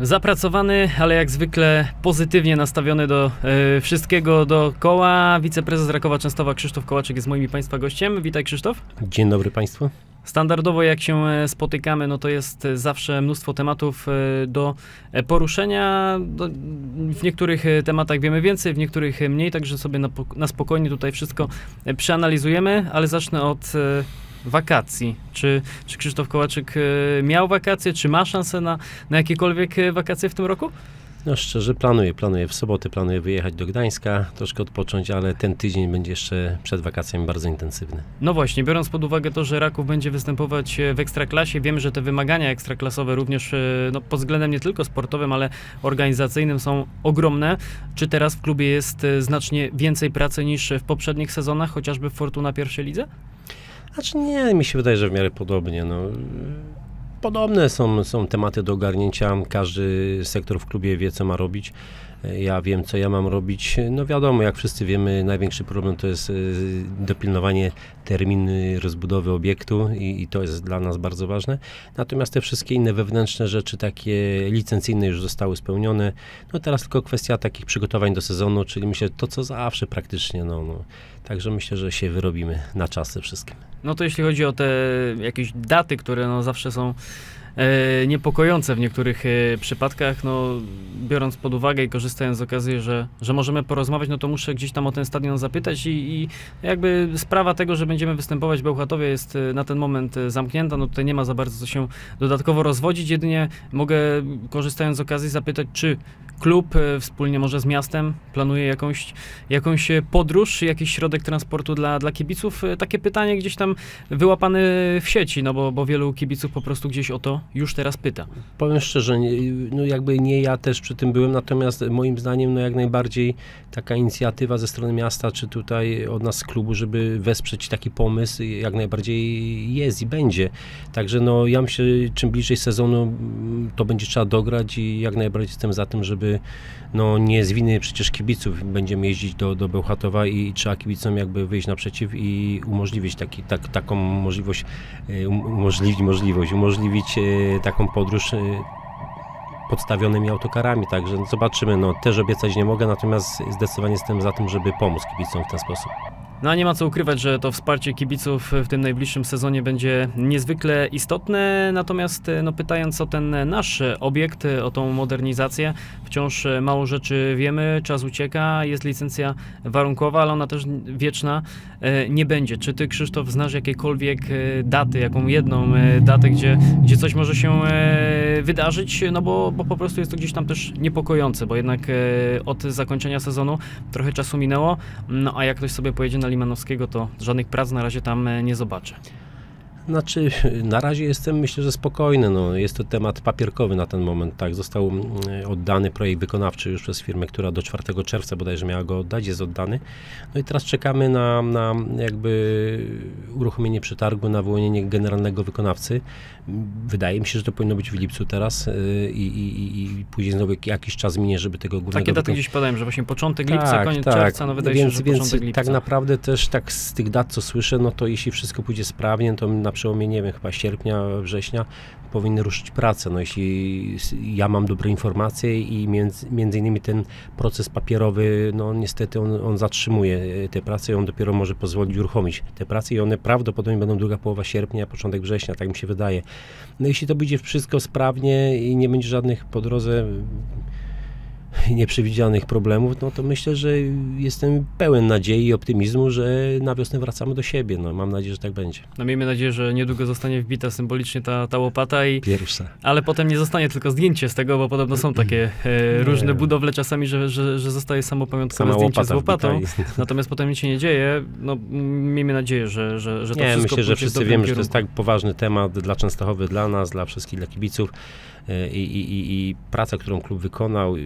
Zapracowany, ale jak zwykle pozytywnie nastawiony do e, wszystkiego dookoła. Wiceprezes Rakowa Częstowa Krzysztof Kołaczek jest moim i Państwa gościem. Witaj Krzysztof. Dzień dobry Państwu. Standardowo jak się e, spotykamy, no to jest e, zawsze mnóstwo tematów do poruszenia. W niektórych tematach wiemy więcej, w niektórych mniej, także sobie na, na spokojnie tutaj wszystko przeanalizujemy, ale zacznę od wakacji. Czy, czy Krzysztof Kołaczyk e, miał wakacje, czy ma szansę na, na jakiekolwiek e, wakacje w tym roku? No szczerze planuję, planuję w sobotę planuję wyjechać do Gdańska, troszkę odpocząć, ale ten tydzień będzie jeszcze przed wakacjami bardzo intensywny. No właśnie, biorąc pod uwagę to, że Raków będzie występować e, w Ekstraklasie, wiemy, że te wymagania ekstraklasowe również no, pod względem nie tylko sportowym, ale organizacyjnym są ogromne. Czy teraz w klubie jest znacznie więcej pracy niż w poprzednich sezonach, chociażby w Fortuna pierwszej lidze? Znaczy nie, mi się wydaje, że w miarę podobnie. No. Podobne są, są tematy do ogarnięcia. Każdy sektor w klubie wie, co ma robić. Ja wiem, co ja mam robić. No wiadomo, jak wszyscy wiemy, największy problem to jest y, dopilnowanie terminy rozbudowy obiektu i, i to jest dla nas bardzo ważne. Natomiast te wszystkie inne wewnętrzne rzeczy, takie licencyjne już zostały spełnione. No teraz tylko kwestia takich przygotowań do sezonu, czyli myślę, to co zawsze praktycznie. No, no. Także myślę, że się wyrobimy na czas ze wszystkim. No to jeśli chodzi o te jakieś daty, które no zawsze są niepokojące w niektórych e, przypadkach, no biorąc pod uwagę i korzystając z okazji, że, że możemy porozmawiać, no to muszę gdzieś tam o ten stadion zapytać i, i jakby sprawa tego, że będziemy występować w Bełchatowie jest e, na ten moment e, zamknięta, no tutaj nie ma za bardzo co się dodatkowo rozwodzić, jedynie mogę korzystając z okazji zapytać, czy klub e, wspólnie może z miastem planuje jakąś, jakąś e, podróż, jakiś środek transportu dla, dla kibiców? E, Takie pytanie gdzieś tam wyłapane w sieci, no bo, bo wielu kibiców po prostu gdzieś o to już teraz pyta. Powiem szczerze, nie, no jakby nie ja też przy tym byłem, natomiast moim zdaniem no jak najbardziej taka inicjatywa ze strony miasta, czy tutaj od nas z klubu, żeby wesprzeć taki pomysł, jak najbardziej jest i będzie. Także no ja myślę, czym bliżej sezonu mm, to będzie trzeba dograć i jak najbardziej jestem za tym, żeby no nie z winy przecież kibiców będziemy jeździć do, do Bełchatowa i trzeba kibicom jakby wyjść naprzeciw i umożliwić taki, tak, taką możliwość, e, um- umożliwić możliwość, umożliwić e, taką podróż e, podstawionymi autokarami, także zobaczymy, no też obiecać nie mogę, natomiast zdecydowanie jestem za tym, żeby pomóc kibicom w ten sposób. No a nie ma co ukrywać, że to wsparcie kibiców w tym najbliższym sezonie będzie niezwykle istotne. Natomiast no, pytając o ten nasz obiekt, o tą modernizację, wciąż mało rzeczy wiemy, czas ucieka, jest licencja warunkowa, ale ona też wieczna e, nie będzie. Czy ty, Krzysztof, znasz jakiekolwiek e, daty, jaką jedną e, datę, gdzie, gdzie coś może się e, wydarzyć? No bo, bo po prostu jest to gdzieś tam też niepokojące, bo jednak e, od zakończenia sezonu trochę czasu minęło, no a jak ktoś sobie pojedzie na Limanowskiego, to żadnych prac na razie tam e, nie zobaczy. Znaczy, na razie jestem, myślę, że spokojny. No, jest to temat papierkowy na ten moment. Tak, został mm, oddany projekt wykonawczy już przez firmę, która do 4 czerwca bodajże miała go oddać, jest oddany. No i teraz czekamy na, na jakby uruchomienie przetargu, na wyłonienie generalnego wykonawcy. Wydaje mi się, że to powinno być w lipcu teraz yy, i, i, i później znowu jakiś czas minie, żeby tego głównego Takie daty gdzieś podałem, że właśnie początek lipca, koniec czerwca, no wydaje więc, się, że więc początek lipca. tak naprawdę też tak z tych dat, co słyszę, no to jeśli wszystko pójdzie sprawnie, to na przełomie, nie wiem, chyba sierpnia, września powinny ruszyć prace. No jeśli ja mam dobre informacje i między, między innymi ten proces papierowy, no niestety on, on zatrzymuje e, te prace i on dopiero może pozwolić uruchomić te prace i one prawdopodobnie będą druga połowa sierpnia, początek września, tak mi się wydaje. No jeśli to będzie wszystko sprawnie i nie będzie żadnych po drodze nieprzewidzianych problemów, no to myślę, że jestem pełen nadziei i optymizmu, że na wiosnę wracamy do siebie. No, mam nadzieję, że tak będzie. No miejmy nadzieję, że niedługo zostanie wbita symbolicznie ta, ta łopata i Pierwsza. ale potem nie zostanie tylko zdjęcie z tego, bo podobno są takie e, różne budowle czasami, że, że, że zostaje samo pamiątkowe Sama zdjęcie z łopatą. Natomiast potem nic się nie dzieje. No, miejmy nadzieję, że, że, że to Nie, wszystko myślę, że wszyscy wiemy, że to jest kierunku. tak poważny temat dla Częstochowy, dla nas, dla wszystkich, dla kibiców. E, I, i, i, praca, którą klub wykonał,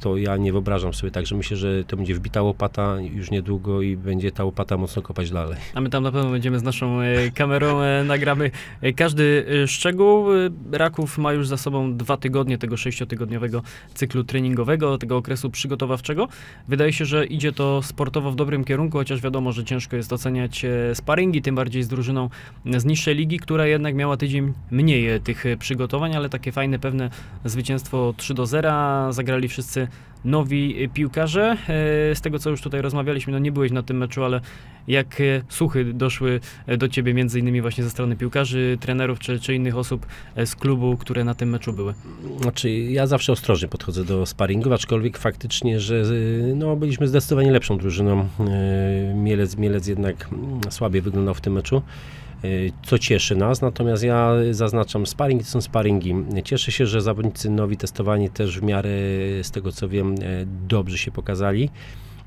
to ja nie wyobrażam sobie, także myślę, że to będzie wbita łopata już niedługo i będzie ta łopata mocno kopać dalej. A my tam na pewno będziemy z naszą e, kamerą, e, nagramy e, każdy szczegół. Raków ma już za sobą dwa tygodnie tego sześciotygodniowego cyklu treningowego, tego okresu przygotowawczego. Wydaje się, że idzie to sportowo w dobrym kierunku, chociaż wiadomo, że ciężko jest oceniać sparingi, tym bardziej z drużyną z niższej ligi, która jednak miała tydzień mniej tych przygotowań, ale takie fajne, pewne zwycięstwo 3 do 0. Zagrali wszyscy nowi piłkarze. E, z tego, co już tutaj rozmawialiśmy, no nie byłeś na tym meczu, ale jak e, słuchy doszły do ciebie między innymi właśnie ze strony piłkarzy, trenerów czy, czy innych osób z klubu, które na tym meczu były? Znaczy, ja zawsze ostrożnie podchodzę do sparingów, aczkolwiek faktycznie, że no, byliśmy zdecydowanie lepszą drużyną. Mielec, Mielec jednak mm, słabiej wyglądał w tym meczu. Y, co cieszy nas, natomiast ja zaznaczam, sparingi to są sparingi. Cieszę się, że zawodnicy nowi testowani też w miarę, z tego co wiem, e, dobrze się pokazali.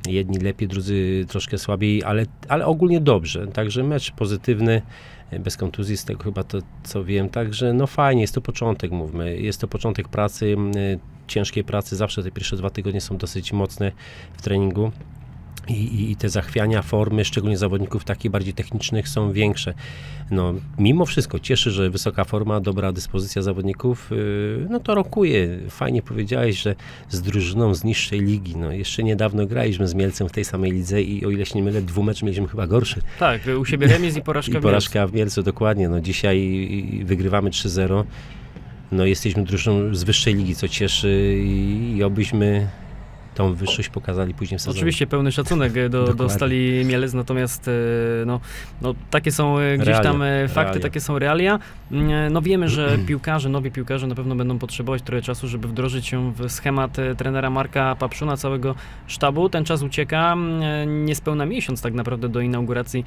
Jedni lepiej, drudzy troszkę słabiej, ale, ale ogólnie dobrze. Także mecz pozytywny, e, bez kontuzji, z tego chyba to co wiem. Także no fajnie, jest to początek, mówmy. Jest to początek pracy, e, ciężkiej pracy. Zawsze te pierwsze dwa tygodnie są dosyć mocne w treningu i, i, te zachwiania formy, szczególnie zawodników takich bardziej technicznych, są większe. No, mimo wszystko cieszy, że wysoka forma, dobra dyspozycja zawodników, yy, no to rokuje. Fajnie powiedziałeś, że z drużyną z niższej ligi. No, jeszcze niedawno graliśmy z Mielcem w tej samej lidze i o ile się nie mylę, dwumecz mieliśmy chyba gorszy. Tak, u siebie remis i porażka I porażka w Mielcu, dokładnie. No, dzisiaj wygrywamy 3-0. No, jesteśmy drużyną z wyższej ligi, co cieszy i, i obyśmy tą wyższość pokazali później w sezonie. Oczywiście pełny szacunek e, do, do Stali Mielec, natomiast e, no, no, takie są e, gdzieś realia, tam fakty, realia. takie są realia. Mm, no wiemy, że piłkarze, nowi piłkarze na pewno będą potrzebować trochę czasu, żeby wdrożyć się w schemat trenera Marka Papszuna, całego sztabu. Ten czas ucieka mm, niespełna miesiąc tak naprawdę do inauguracji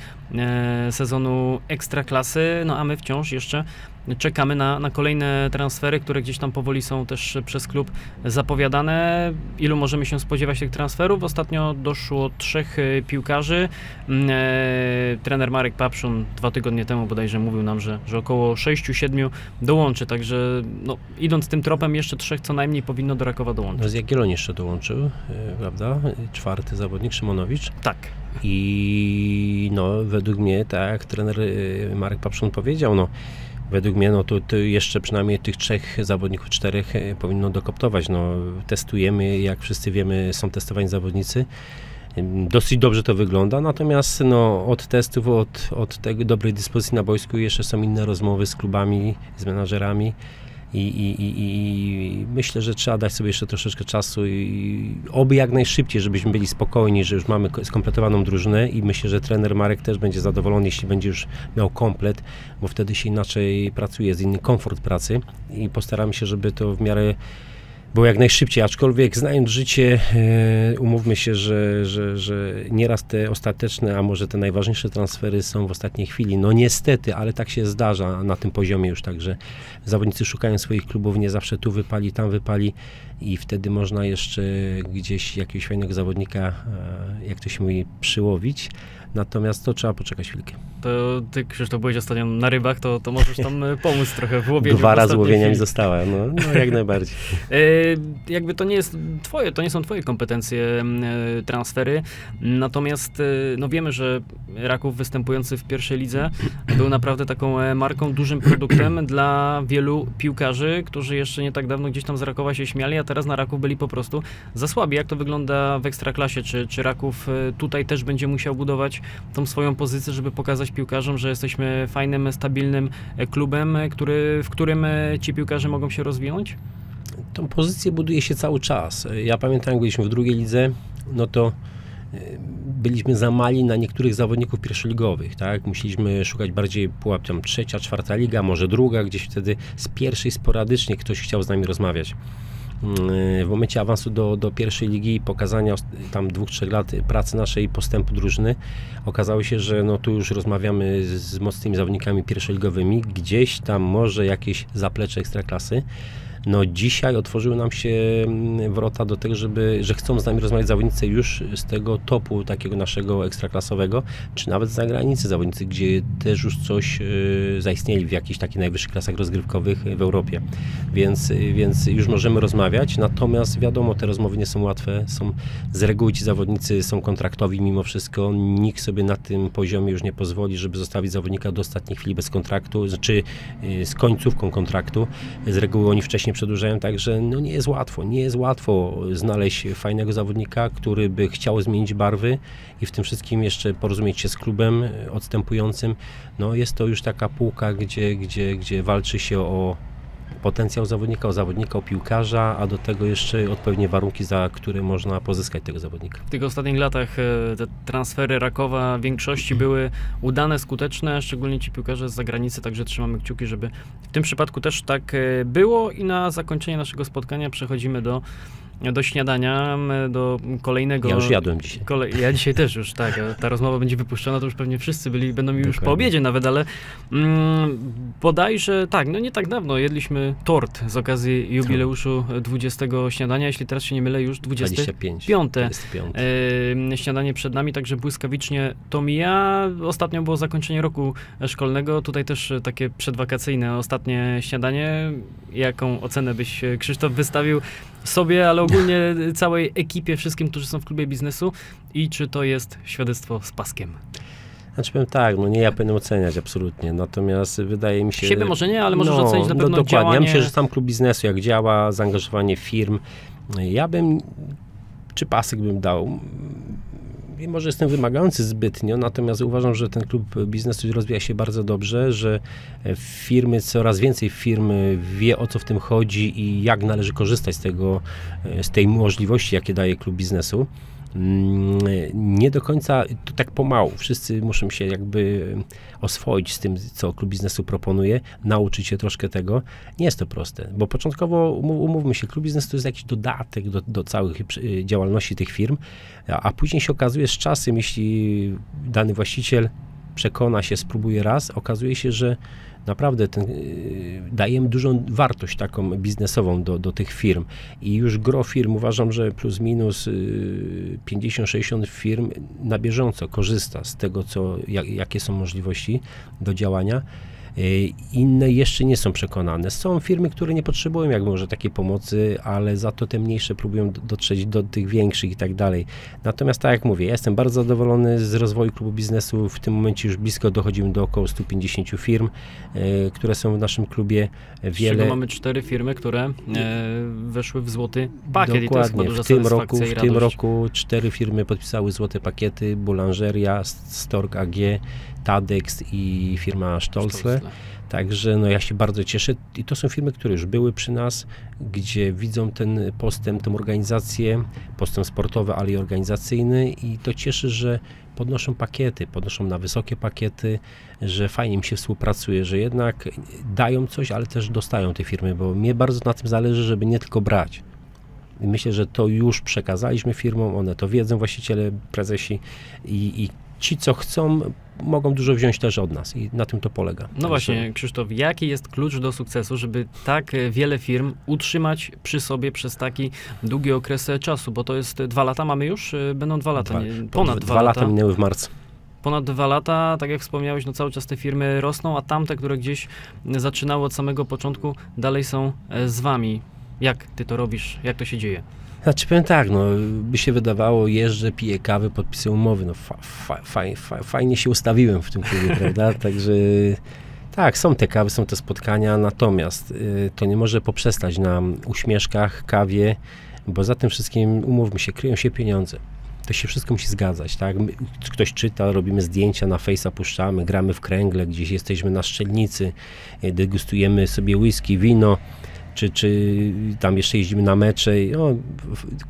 sezonu Ekstraklasy, no a my wciąż jeszcze czekamy na, na kolejne transfery, które gdzieś tam powoli są też przez klub zapowiadane. Ilu możemy się spodziewać tych transferów? Ostatnio doszło trzech e, piłkarzy. Mm, e, trener Marek Papszun dwa tygodnie temu bodajże mówił nam, że, że około 6-7 dołączy, także no, idąc tym tropem jeszcze trzech co najmniej powinno do Rakowa dołączyć. Z Jagiellon jeszcze dołączył, e, prawda? Czwarty zawodnik, Szymonowicz. Tak. I no, według mnie, tak jak trener Marek Papszun powiedział, no według mnie no to, to, jeszcze przynajmniej tych trzech zawodników, czterech e, powinno dokoptować. No, testujemy, jak wszyscy wiemy, są testowani zawodnicy. Dosyć dobrze to wygląda, natomiast no, od testów, od, od tej dobrej dyspozycji na boisku jeszcze są inne rozmowy z klubami, z menażerami. I, i, i, I, myślę, że trzeba dać sobie jeszcze troszeczkę czasu i oby jak najszybciej, żebyśmy byli spokojni, że już mamy skompletowaną drużynę i myślę, że trener Marek też będzie zadowolony, jeśli będzie już miał komplet, bo wtedy się inaczej pracuje, jest inny komfort pracy i postaramy się, żeby to w miarę było jak najszybciej, aczkolwiek znając życie, e, umówmy się, że, że, że nieraz te ostateczne, a może te najważniejsze transfery są w ostatniej chwili. No niestety, ale tak się zdarza na tym poziomie już, także zawodnicy szukają swoich klubów, nie zawsze tu wypali, tam wypali i wtedy można jeszcze gdzieś jakiegoś fajnego zawodnika, e, jak to się mówi, przyłowić. Natomiast to trzeba poczekać chwilkę. To ty, Krzysztof, byłeś ostatnio na rybach, to, to możesz tam e, pomóc trochę w łowieniu. Dwa razy łowienia mi została, no, no jak najbardziej. Jakby to nie jest twoje, to nie są twoje kompetencje e, transfery, natomiast e, no wiemy, że Raków występujący w pierwszej lidze był naprawdę taką e, marką, dużym produktem dla wielu piłkarzy, którzy jeszcze nie tak dawno gdzieś tam z Rakowa się śmiali, a teraz na Raków byli po prostu za słabi. Jak to wygląda w Ekstraklasie? Czy, czy Raków tutaj też będzie musiał budować tą swoją pozycję, żeby pokazać piłkarzom, że jesteśmy fajnym, stabilnym klubem, który, w którym ci piłkarze mogą się rozwinąć? Tą pozycję buduje się cały czas. Ja pamiętam, jak byliśmy w drugiej lidze, no to e, byliśmy za mali na niektórych zawodników pierwszoligowych, tak? Musieliśmy szukać bardziej pułap, tam trzecia, czwarta liga, może druga, gdzieś wtedy z pierwszej sporadycznie ktoś chciał z nami rozmawiać. Mm, w momencie awansu do, do pierwszej ligi i pokazania tam dwóch, trzech lat pracy naszej postępu drużyny, okazało się, że no tu już rozmawiamy z mocnymi zawodnikami pierwszoligowymi, gdzieś tam może jakieś zaplecze ekstraklasy, No dzisiaj otworzyły nam się mm, wrota do tego, żeby, że chcą z nami rozmawiać zawodnicy już z tego topu takiego naszego ekstraklasowego, czy nawet z zagranicy zawodnicy, gdzie też już coś y, zaistnieli w jakichś takich najwyższych klasach rozgrywkowych w Europie. Więc, więc już możemy rozmawiać, natomiast wiadomo, te rozmowy nie są łatwe, są z reguły ci zawodnicy są kontraktowi mimo wszystko, nikt sobie na tym poziomie już nie pozwoli, żeby zostawić zawodnika do ostatniej chwili bez kontraktu, czy y, z końcówką kontraktu. Z reguły oni wcześniej przedłużają, także no nie jest łatwo. Nie jest łatwo znaleźć fajnego zawodnika, który by chciał zmienić barwy i w tym wszystkim jeszcze porozumieć się z klubem odstępującym. No jest to już taka półka, gdzie, gdzie, gdzie walczy się o potencjał zawodnika, o zawodnika, o piłkarza, a do tego jeszcze odpowiednie warunki, za które można pozyskać tego zawodnika. W tych ostatnich latach e, te transfery Rakowa w większości były udane, skuteczne, szczególnie ci piłkarze z zagranicy, także trzymamy kciuki, żeby w tym przypadku też tak e, było i na zakończenie naszego spotkania przechodzimy do do śniadania, do kolejnego... Ja już jadłem dzisiaj. Kole... Ja dzisiaj też już, tak. Ta rozmowa będzie wypuszczona, to już pewnie wszyscy byli, będą już Dokładnie. po obiedzie nawet, ale mm, bodajże, tak, no nie tak dawno jedliśmy tort z okazji jubileuszu 20 śniadania, jeśli teraz się nie mylę, już 25. 25. E, śniadanie przed nami, także błyskawicznie to mija. Ostatnio było zakończenie roku szkolnego, tutaj też takie przedwakacyjne ostatnie śniadanie. Jaką ocenę byś, Krzysztof, wystawił sobie, ale ogólnie całej ekipie, wszystkim, którzy są w klubie biznesu i czy to jest świadectwo z paskiem? Znaczy powiem tak, no nie ja powinienem oceniać absolutnie, natomiast wydaje mi się... Siebie może nie, ale możesz no, ocenić na no pewno no, dokładnie. Działanie... Ja myślę, że sam klub biznesu, jak działa, zaangażowanie firm, ja bym, czy pasek bym dał, mimo że jestem wymagający zbytnio, natomiast uważam, że ten klub biznesu rozwija się bardzo dobrze, że firmy, coraz więcej firm wie o co w tym chodzi i jak należy korzystać z tego, z tej możliwości, jakie daje klub biznesu. Mm, nie do końca, to tak pomału, wszyscy muszą się jakby oswoić z tym, co klub biznesu proponuje, nauczyć się troszkę tego. Nie jest to proste, bo początkowo, umówmy się, klub biznesu to jest jakiś dodatek do, do całych działalności tych firm, a później się okazuje z czasem, jeśli dany właściciel przekona się, spróbuje raz, okazuje się, że naprawdę ten, y, dajemy dużą wartość taką biznesową do, do tych firm i już gro firm uważam, że plus minus 50-60 y, firm na bieżąco korzysta z tego, co, jak, jakie są możliwości do działania. Y, inne jeszcze nie są przekonane. Są firmy, które nie potrzebują jak może takiej pomocy, ale za to te mniejsze próbują dotrzeć do tych większych i tak dalej. Natomiast tak jak mówię, ja jestem bardzo zadowolony z rozwoju klubu biznesu. W tym momencie już blisko dochodzimy do około 150 firm, y, które są w naszym klubie. Wiele... Z mamy cztery firmy, które e, weszły w złoty pakiet Dokładnie. w tym roku, w tym roku cztery firmy podpisały złote pakiety, Boulangeria, Stork AG, Tadex i firma Stolzle. Także no, ja się bardzo cieszę i to są firmy, które już były przy nas, gdzie widzą ten postęp, tę organizację, postęp sportowy, ale i organizacyjny i to cieszy, że podnoszą pakiety, podnoszą na wysokie pakiety, że fajnie mi się współpracuje, że jednak dają coś, ale też dostają te firmy, bo mnie bardzo na tym zależy, żeby nie tylko brać. I myślę, że to już przekazaliśmy firmom, one to wiedzą, właściciele, prezesi i, i ci, co chcą, mogą dużo wziąć też od nas i na tym to polega. No właśnie, Krzysztof, jaki jest klucz do sukcesu, żeby tak wiele firm utrzymać przy sobie przez taki długi okres czasu, bo to jest dwa lata mamy już? Będą dwa lata, dwa, nie, ponad dwa, dwa lata. lata minęły w marcu ponad dwa lata, tak jak wspomniałeś, no cały czas te firmy rosną, a tamte, które gdzieś zaczynały od samego początku, dalej są e, z wami. Jak ty to robisz? Jak to się dzieje? Znaczy powiem tak, no, by się wydawało, jeżdżę, piję kawę, podpisuję umowy, no fa, fa, fa, fajnie się ustawiłem w tym klubie, prawda, także tak, są te kawy, są te spotkania, natomiast y, to nie może poprzestać na uśmieszkach, kawie, bo za tym wszystkim, umówmy się, kryją się pieniądze. To się wszystko musi zgadzać, tak? My, ktoś czyta, robimy zdjęcia na Face'a, puszczamy, gramy w kręgle, gdzieś jesteśmy na szczelnicy, y, degustujemy sobie whisky, wino, czy, czy tam jeszcze jeździmy na mecze. No,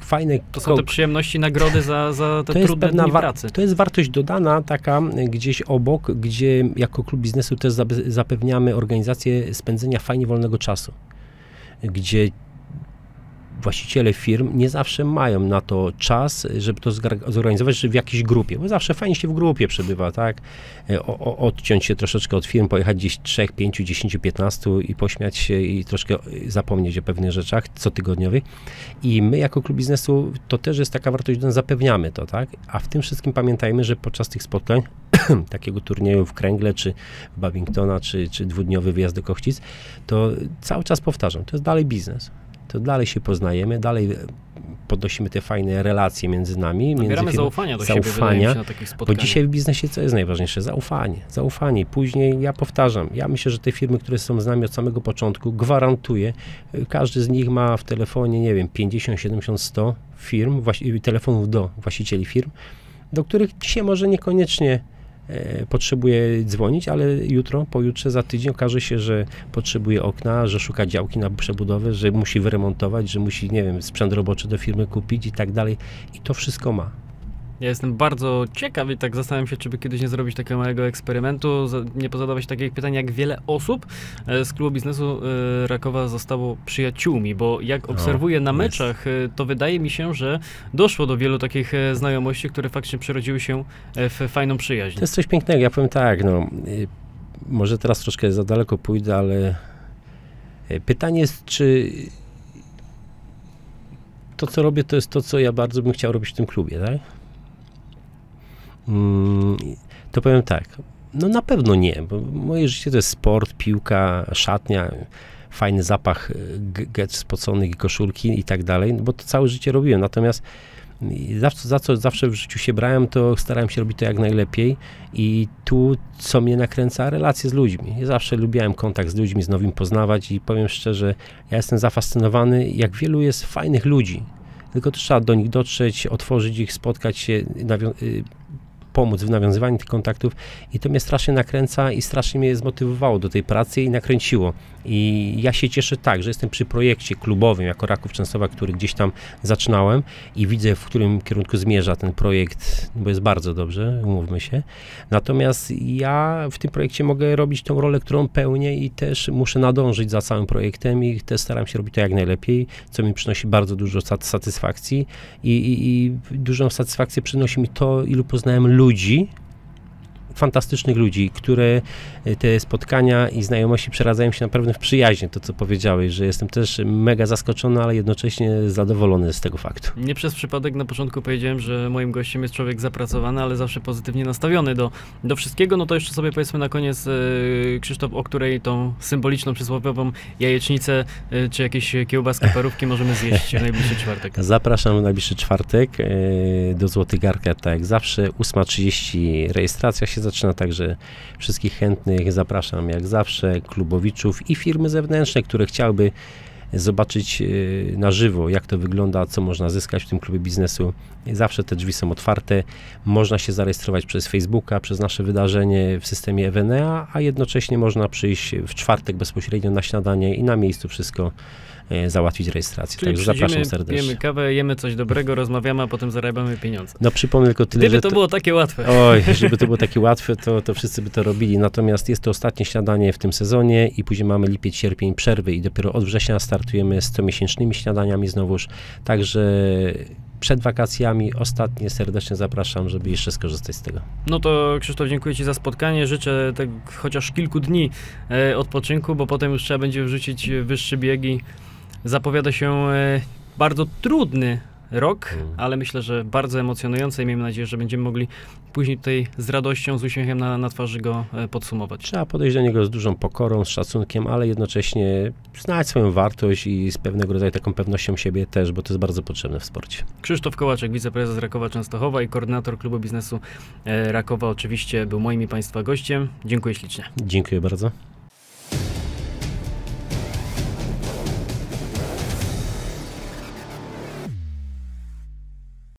fajne. To są te przyjemności, nagrody za, za te to trudne dni pracy. To jest wartość dodana taka gdzieś obok, gdzie jako klub biznesu też zapewniamy organizację spędzenia fajnie wolnego czasu, gdzie właściciele firm nie zawsze mają na to czas, żeby to zorganizować w jakiejś grupie, bo zawsze fajnie się w grupie przebywa, tak? E, o, o, odciąć się troszeczkę od firm, pojechać gdzieś 3, 5, 10, 15 i pośmiać się i troszkę zapomnieć o pewnych rzeczach cotygodniowych. I my jako klub biznesu, to też jest taka wartość, że zapewniamy to, tak? A w tym wszystkim pamiętajmy, że podczas tych spotkań, takiego turnieju w Kręgle, czy w Babingtona, czy, czy dwudniowy wyjazd do Kochcic, to cały czas powtarzam, to jest dalej biznes to dalej się poznajemy, dalej podnosimy te fajne relacje między nami. Nabieramy między zaufania do zaufania, siebie, na. Bo dzisiaj w biznesie co jest najważniejsze? Zaufanie. Zaufanie. Później, ja powtarzam, ja myślę, że te firmy, które są z nami od samego początku, gwarantuję, każdy z nich ma w telefonie, nie wiem, 50, 70, 100 firm, telefonów do właścicieli firm, do których dzisiaj może niekoniecznie E, potrzebuje dzwonić, ale jutro, pojutrze, za tydzień okaże się, że potrzebuje okna, że szuka działki na przebudowę, że musi wyremontować, że musi, nie wiem, sprzęt roboczy do firmy kupić i tak dalej. I to wszystko ma. Ja jestem bardzo ciekaw i tak zastanawiam się, czy by kiedyś nie zrobić takiego małego eksperymentu, nie pozadawać takich pytań, jak wiele osób e, z klubu biznesu e, Rakowa zostało przyjaciółmi, bo jak obserwuję na meczach, e, to wydaje mi się, że doszło do wielu takich znajomości, które faktycznie przerodziły się w fajną przyjaźń. To jest coś pięknego. Ja powiem tak, no, może teraz troszkę za daleko pójdę, ale pytanie jest, czy to, co robię, to jest to, co ja bardzo bym chciał robić w tym klubie, tak? Mm, to powiem tak, no na pewno nie, bo moje życie to jest sport, piłka, szatnia, fajny zapach e, get spoconych i koszulki i tak dalej, bo to całe życie robiłem, natomiast zawsze, za co zawsze w życiu się brałem, to starałem się robić to jak najlepiej i tu, co mnie nakręca, relacje z ludźmi. Ja zawsze lubiłem kontakt z ludźmi, z nowym poznawać i powiem szczerze, ja jestem zafascynowany, jak wielu jest fajnych ludzi, tylko trzeba do nich dotrzeć, otworzyć ich, spotkać się, y, pomóc w nawiązywaniu tych kontaktów i to mnie strasznie nakręca i strasznie mnie zmotywowało do tej pracy i nakręciło. I ja się cieszę tak, że jestem przy projekcie klubowym jako Raków Częstowa, który gdzieś tam zaczynałem i widzę, w którym kierunku zmierza ten projekt, bo jest bardzo dobrze, umówmy się. Natomiast ja w tym projekcie mogę robić tą rolę, którą pełnię i też muszę nadążyć za całym projektem i też staram się robić to jak najlepiej, co mi przynosi bardzo dużo satysfakcji i, i, i dużą satysfakcję przynosi mi to, ilu poznałem ludzi, fantastycznych ludzi, które e, te spotkania i znajomości przeradzają się naprawdę w przyjaźń, to co powiedziałeś, że jestem też mega zaskoczony, ale jednocześnie zadowolony z tego faktu. Nie przez przypadek na początku powiedziałem, że moim gościem jest człowiek zapracowany, ale zawsze pozytywnie nastawiony do, do wszystkiego, no to jeszcze sobie powiedzmy na koniec e, Krzysztof, o której tą symboliczną, przysłowiową jajecznicę, e, czy jakieś kiełbaski, parówki możemy zjeść w najbliższy czwartek. Zapraszam w najbliższy czwartek do Złoty Garka, tak jak zawsze, 8.30 rejestracja się zaczyna, także wszystkich chętnych zapraszam jak zawsze, klubowiczów i firmy zewnętrzne, które chciałyby zobaczyć e, na żywo, jak to wygląda, co można zyskać w tym klubie biznesu. Zawsze te drzwi są otwarte. Można się zarejestrować przez Facebooka, przez nasze wydarzenie w systemie Evenea, a jednocześnie można przyjść w czwartek bezpośrednio na śniadanie i na miejscu wszystko załatwić rejestrację. Czyli Także zapraszam serdecznie. Pijemy kawę, jemy coś dobrego, rozmawiamy, a potem zarabiamy pieniądze. No przypomnę tylko tyle, Gdyby to, to było takie łatwe. Oj, żeby to było takie łatwe, to, to wszyscy by to robili. Natomiast jest to ostatnie śniadanie w tym sezonie i później mamy lipiec, sierpień przerwy i dopiero od września startujemy z comiesięcznymi śniadaniami znowuż. Także przed wakacjami. Ostatnie serdecznie zapraszam, żeby jeszcze skorzystać z tego. No to Krzysztof, dziękuję Ci za spotkanie. Życzę tak chociaż kilku dni e, odpoczynku, bo potem już trzeba będzie wrzucić wyższe biegi Zapowiada się e, bardzo trudny rok, mm. ale myślę, że bardzo emocjonujący i miejmy nadzieję, że będziemy mogli później tutaj z radością, z uśmiechem na, na twarzy go e, podsumować. Trzeba podejść do niego z dużą pokorą, z szacunkiem, ale jednocześnie znać swoją wartość i z pewnego rodzaju taką pewnością siebie też, bo to jest bardzo potrzebne w sporcie. Krzysztof Kołaczek, wiceprezes Rakowa Częstochowa i koordynator klubu biznesu e, Rakowa oczywiście był moim i Państwa gościem. Dziękuję ślicznie. Dziękuję bardzo.